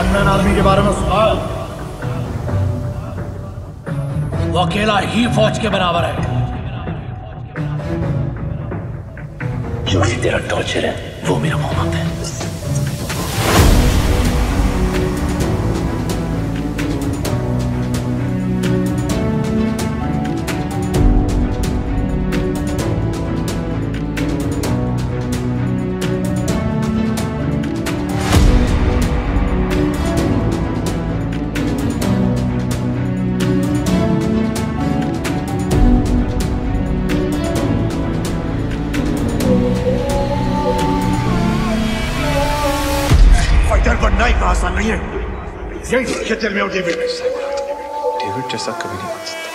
One man army के बारे में सुना वो अकेला ही फौज के बराबर है। जो भी तेरा टॉर्चर है, वो मेरा मोहम्मद है। फाइटर पास नहीं है। यही खेचर में और डेविड डेविड जैसा कभी नहीं बन